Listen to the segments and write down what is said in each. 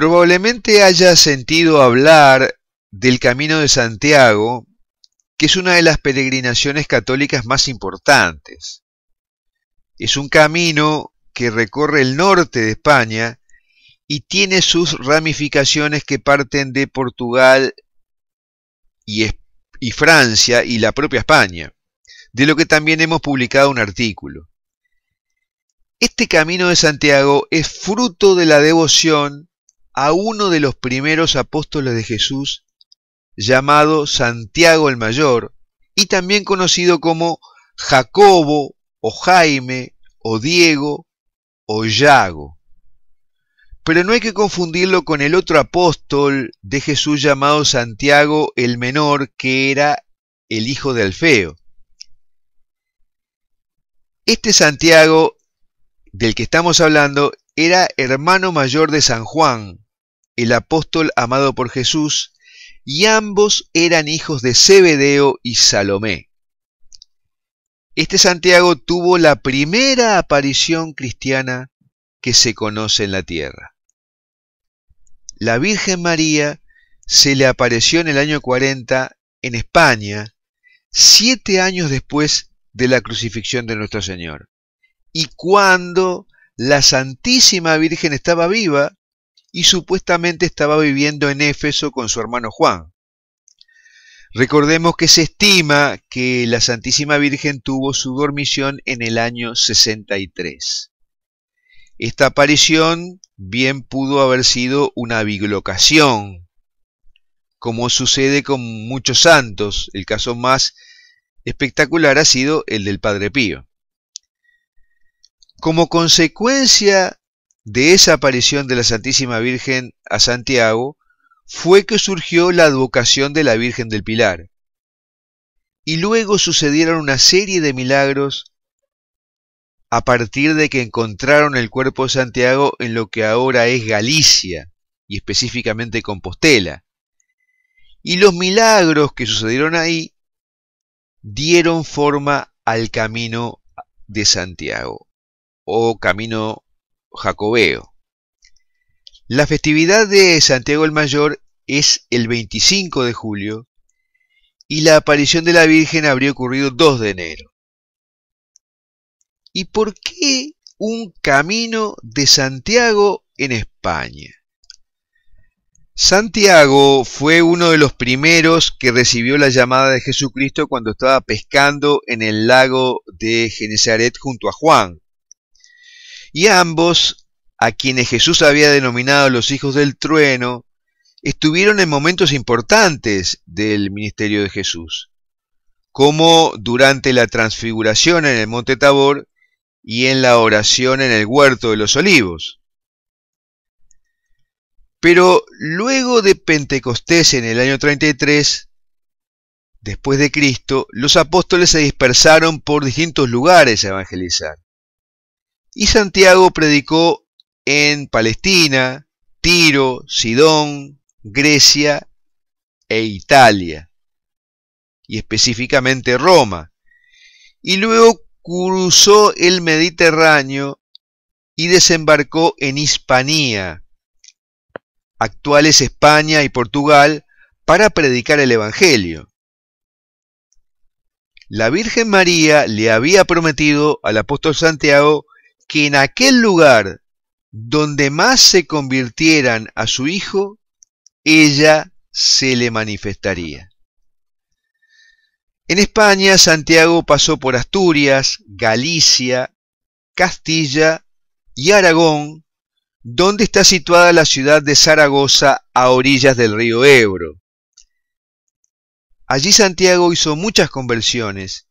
Probablemente haya sentido hablar del Camino de Santiago, que es una de las peregrinaciones católicas más importantes. Es un camino que recorre el norte de España y tiene sus ramificaciones que parten de Portugal y, y Francia y la propia España, de lo que también hemos publicado un artículo. Este camino de Santiago es fruto de la devoción a uno de los primeros apóstoles de Jesús, llamado Santiago el Mayor, y también conocido como Jacobo o Jaime o Diego o Yago. Pero no hay que confundirlo con el otro apóstol de Jesús llamado Santiago el Menor, que era el hijo de Alfeo. Este Santiago del que estamos hablando era hermano mayor de San Juan, el apóstol amado por Jesús, y ambos eran hijos de Zebedeo y Salomé. Este Santiago tuvo la primera aparición cristiana que se conoce en la tierra. La Virgen María se le apareció en el año 40 en España, siete años después de la crucifixión de nuestro Señor. Y cuando la Santísima Virgen estaba viva y supuestamente estaba viviendo en Éfeso con su hermano Juan. Recordemos que se estima que la Santísima Virgen tuvo su dormición en el año 63. Esta aparición bien pudo haber sido una biglocación, como sucede con muchos santos. El caso más espectacular ha sido el del Padre Pío. Como consecuencia de esa aparición de la Santísima Virgen a Santiago, fue que surgió la advocación de la Virgen del Pilar. Y luego sucedieron una serie de milagros a partir de que encontraron el cuerpo de Santiago en lo que ahora es Galicia, y específicamente Compostela. Y los milagros que sucedieron ahí dieron forma al camino de Santiago o camino jacobeo. La festividad de Santiago el Mayor es el 25 de julio y la aparición de la Virgen habría ocurrido 2 de enero. ¿Y por qué un camino de Santiago en España? Santiago fue uno de los primeros que recibió la llamada de Jesucristo cuando estaba pescando en el lago de Genesaret junto a Juan. Y ambos, a quienes Jesús había denominado los hijos del trueno, estuvieron en momentos importantes del ministerio de Jesús, como durante la transfiguración en el monte Tabor y en la oración en el huerto de los olivos. Pero luego de Pentecostés en el año 33, después de Cristo, los apóstoles se dispersaron por distintos lugares a evangelizar. Y Santiago predicó en Palestina, Tiro, Sidón, Grecia e Italia, y específicamente Roma. Y luego cruzó el Mediterráneo y desembarcó en Hispanía, actuales España y Portugal, para predicar el Evangelio. La Virgen María le había prometido al apóstol Santiago que en aquel lugar donde más se convirtieran a su hijo, ella se le manifestaría. En España, Santiago pasó por Asturias, Galicia, Castilla y Aragón, donde está situada la ciudad de Zaragoza a orillas del río Ebro. Allí Santiago hizo muchas conversiones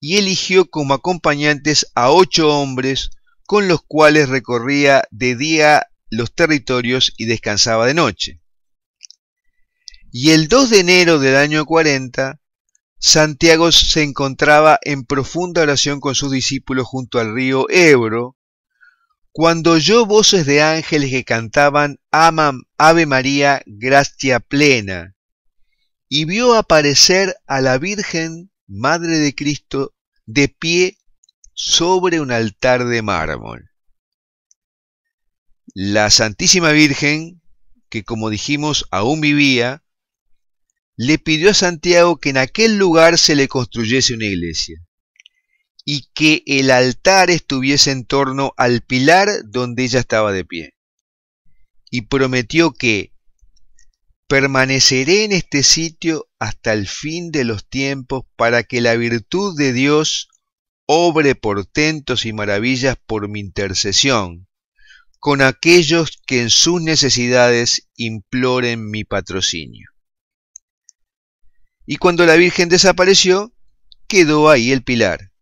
y eligió como acompañantes a ocho hombres con los cuales recorría de día los territorios y descansaba de noche. Y el 2 de enero del año 40, Santiago se encontraba en profunda oración con sus discípulos junto al río Ebro, cuando oyó voces de ángeles que cantaban Ave María, gracia plena, y vio aparecer a la Virgen, Madre de Cristo, de pie sobre un altar de mármol. La Santísima Virgen, que como dijimos aún vivía, le pidió a Santiago que en aquel lugar se le construyese una iglesia y que el altar estuviese en torno al pilar donde ella estaba de pie. Y prometió que permaneceré en este sitio hasta el fin de los tiempos para que la virtud de Dios obre portentos y maravillas por mi intercesión, con aquellos que en sus necesidades imploren mi patrocinio. Y cuando la Virgen desapareció, quedó ahí el pilar.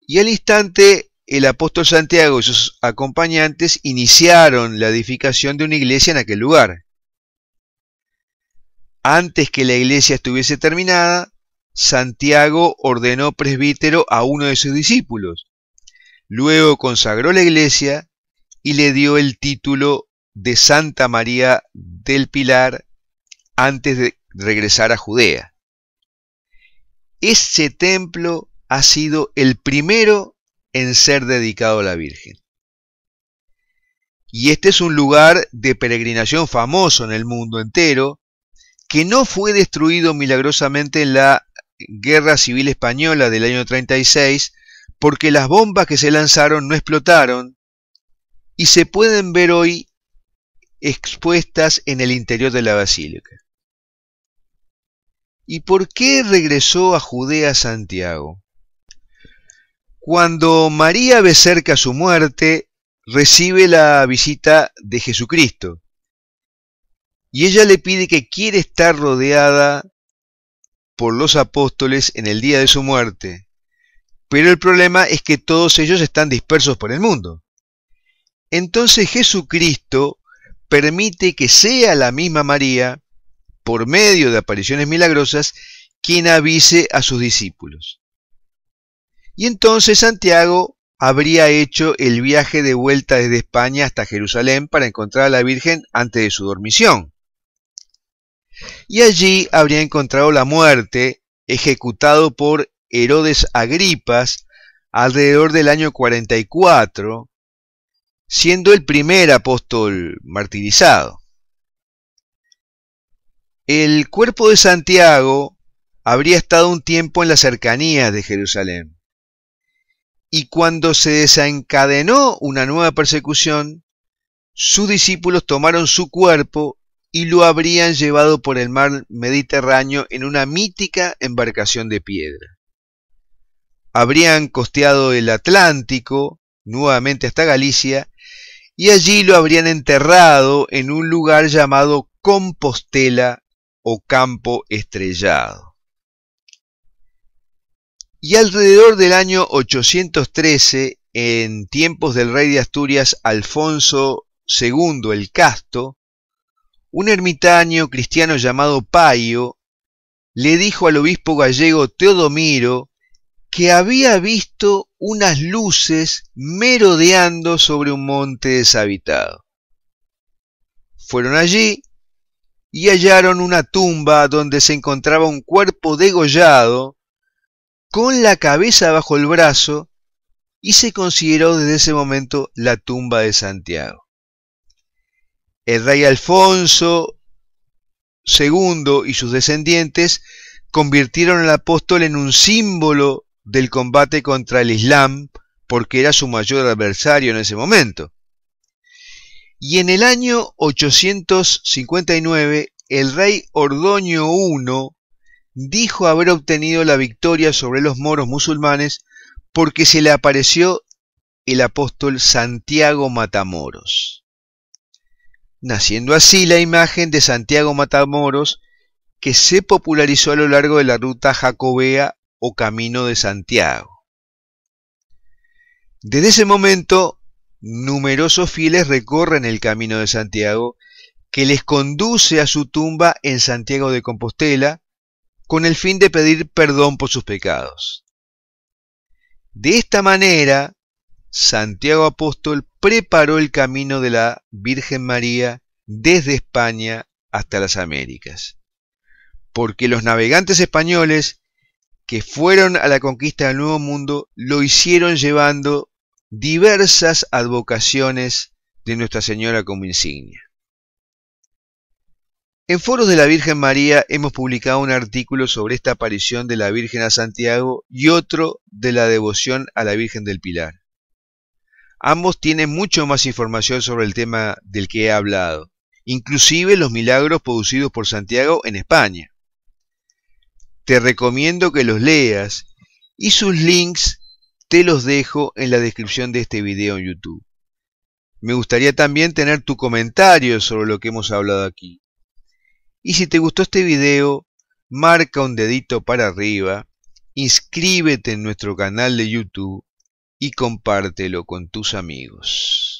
Y al instante el apóstol Santiago y sus acompañantes iniciaron la edificación de una iglesia en aquel lugar. Antes que la iglesia estuviese terminada, Santiago ordenó presbítero a uno de sus discípulos. Luego consagró la iglesia y le dio el título de Santa María del Pilar antes de regresar a Judea. Ese templo ha sido el primero en ser dedicado a la Virgen. Y este es un lugar de peregrinación famoso en el mundo entero, que no fue destruido milagrosamente en la Guerra Civil Española del año 36 porque las bombas que se lanzaron no explotaron y se pueden ver hoy expuestas en el interior de la basílica. ¿Y por qué regresó a Judea Santiago? Cuando María ve cerca su muerte, recibe la visita de Jesucristo. Y ella le pide que quiere estar rodeada por los apóstoles en el día de su muerte. Pero el problema es que todos ellos están dispersos por el mundo. Entonces Jesucristo permite que sea la misma María, por medio de apariciones milagrosas, quien avise a sus discípulos. Y entonces Santiago habría hecho el viaje de vuelta desde España hasta Jerusalén para encontrar a la Virgen antes de su dormición y allí habría encontrado la muerte, ejecutado por Herodes Agripas alrededor del año 44, siendo el primer apóstol martirizado. El cuerpo de Santiago habría estado un tiempo en las cercanías de Jerusalén. Y cuando se desencadenó una nueva persecución, sus discípulos tomaron su cuerpo y lo habrían llevado por el mar Mediterráneo en una mítica embarcación de piedra. Habrían costeado el Atlántico, nuevamente hasta Galicia, y allí lo habrían enterrado en un lugar llamado Compostela o Campo Estrellado. Y alrededor del año 813, en tiempos del rey de Asturias Alfonso II el Casto, un ermitaño cristiano llamado Paio le dijo al obispo gallego Teodomiro que había visto unas luces merodeando sobre un monte deshabitado. Fueron allí y hallaron una tumba donde se encontraba un cuerpo degollado con la cabeza bajo el brazo y se consideró desde ese momento la tumba de Santiago. El rey Alfonso II y sus descendientes convirtieron al apóstol en un símbolo del combate contra el Islam porque era su mayor adversario en ese momento. Y en el año 859 el rey Ordoño I dijo haber obtenido la victoria sobre los moros musulmanes porque se le apareció el apóstol Santiago Matamoros naciendo así la imagen de Santiago Matamoros que se popularizó a lo largo de la ruta jacobea o Camino de Santiago. Desde ese momento, numerosos fieles recorren el Camino de Santiago que les conduce a su tumba en Santiago de Compostela con el fin de pedir perdón por sus pecados. De esta manera, Santiago Apóstol preparó el camino de la Virgen María desde España hasta las Américas. Porque los navegantes españoles que fueron a la conquista del Nuevo Mundo lo hicieron llevando diversas advocaciones de Nuestra Señora como insignia. En foros de la Virgen María hemos publicado un artículo sobre esta aparición de la Virgen a Santiago y otro de la devoción a la Virgen del Pilar. Ambos tienen mucho más información sobre el tema del que he hablado, inclusive los milagros producidos por Santiago en España. Te recomiendo que los leas y sus links te los dejo en la descripción de este video en YouTube. Me gustaría también tener tu comentario sobre lo que hemos hablado aquí. Y si te gustó este video, marca un dedito para arriba, inscríbete en nuestro canal de YouTube y compártelo con tus amigos.